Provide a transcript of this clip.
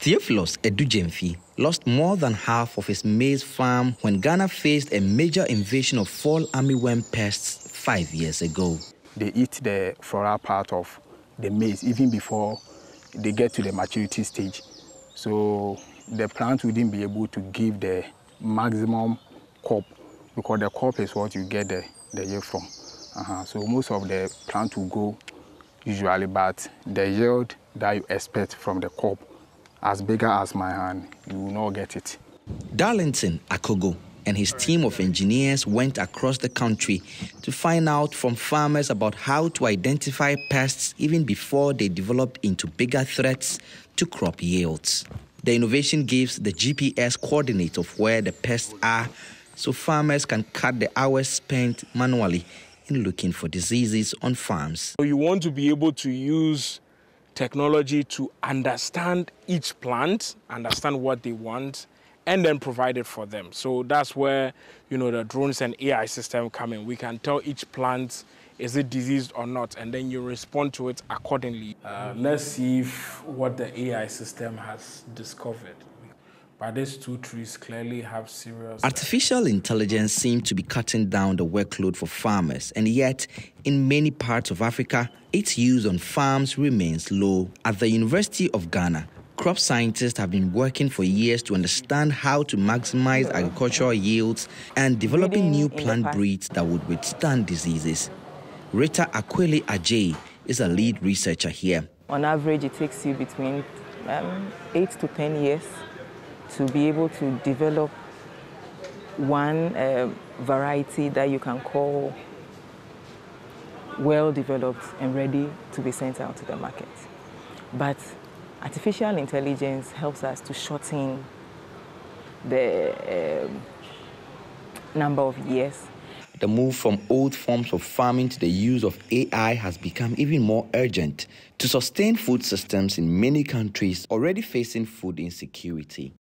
Theophilus Edujemfi lost more than half of his maize farm when Ghana faced a major invasion of fall armyworm pests five years ago. They eat the floral part of the maize even before they get to the maturity stage. So the plant wouldn't be able to give the maximum crop because the crop is what you get the, the yield from. Uh -huh. So most of the plant will go usually, but the yield that you expect from the crop as bigger as my hand, you will not get it. Darlington Akogo and his team of engineers went across the country to find out from farmers about how to identify pests even before they developed into bigger threats to crop yields. The innovation gives the GPS coordinates of where the pests are so farmers can cut the hours spent manually in looking for diseases on farms. You want to be able to use technology to understand each plant, understand what they want, and then provide it for them. So that's where you know the drones and AI system come in. We can tell each plant is it diseased or not, and then you respond to it accordingly. Uh, let's see if what the AI system has discovered. But these two trees clearly have serious. Artificial intelligence seems to be cutting down the workload for farmers, and yet, in many parts of Africa, its use on farms remains low. At the University of Ghana, crop scientists have been working for years to understand how to maximize agricultural yields and developing new plant breeds that would withstand diseases. Rita Akweli Ajay is a lead researcher here. On average, it takes you between um, 8 to 10 years to be able to develop one uh, variety that you can call well developed and ready to be sent out to the market. But artificial intelligence helps us to shorten the um, number of years. The move from old forms of farming to the use of AI has become even more urgent to sustain food systems in many countries already facing food insecurity.